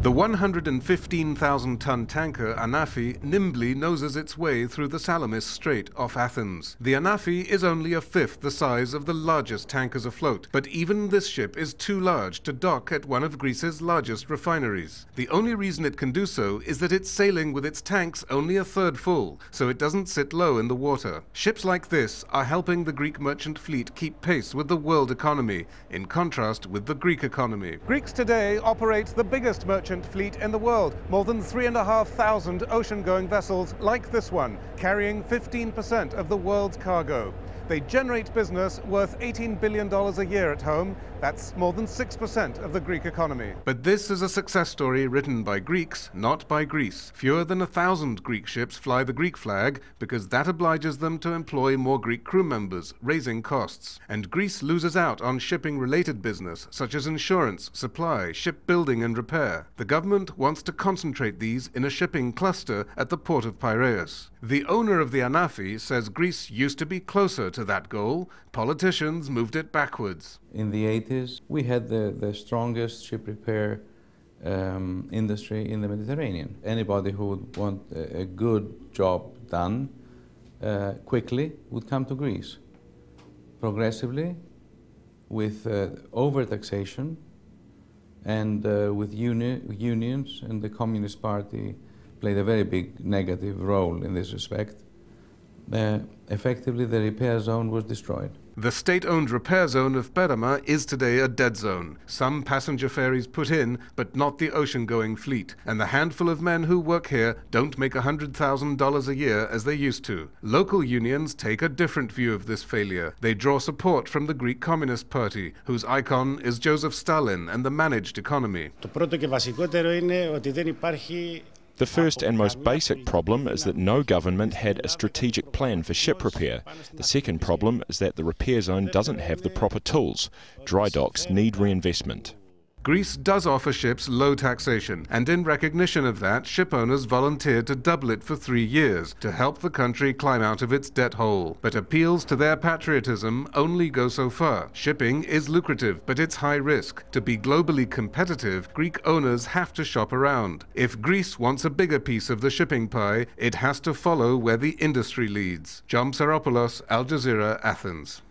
The 115,000-ton tanker Anafi nimbly noses its way through the Salamis Strait off Athens. The Anafi is only a fifth the size of the largest tankers afloat, but even this ship is too large to dock at one of Greece's largest refineries. The only reason it can do so is that it's sailing with its tanks only a third full, so it doesn't sit low in the water. Ships like this are helping the Greek merchant fleet keep pace with the world economy, in contrast with the Greek economy. Greeks today operate the biggest merchant fleet in the world, more than 3,500 ocean-going vessels like this one, carrying 15% of the world's cargo. They generate business worth $18 billion a year at home. That's more than 6% of the Greek economy. But this is a success story written by Greeks, not by Greece. Fewer than a thousand Greek ships fly the Greek flag because that obliges them to employ more Greek crew members, raising costs. And Greece loses out on shipping-related business, such as insurance, supply, shipbuilding and repair. The government wants to concentrate these in a shipping cluster at the port of Piraeus. The owner of the Anafi says Greece used to be closer to that goal. Politicians moved it backwards. In the 80s, we had the, the strongest ship repair um, industry in the Mediterranean. Anybody who would want a, a good job done uh, quickly would come to Greece. Progressively, with uh, over-taxation and uh, with uni unions and the Communist Party played a very big negative role in this respect Uh, effectively, the repair zone was destroyed. The state-owned repair zone of Perama is today a dead zone. Some passenger ferries put in, but not the ocean-going fleet. And the handful of men who work here don't make $100,000 a year as they used to. Local unions take a different view of this failure. They draw support from the Greek Communist Party, whose icon is Joseph Stalin and the managed economy. Το πρώτο και βασικότερο είναι ότι δεν υπάρχει the first and most basic problem is that no government had a strategic plan for ship repair. The second problem is that the repair zone doesn't have the proper tools. Dry docks need reinvestment. Greece does offer ships low taxation, and in recognition of that, ship owners volunteered to double it for three years to help the country climb out of its debt hole. But appeals to their patriotism only go so far. Shipping is lucrative, but it's high risk. To be globally competitive, Greek owners have to shop around. If Greece wants a bigger piece of the shipping pie, it has to follow where the industry leads. John Psaropoulos, Al Jazeera, Athens.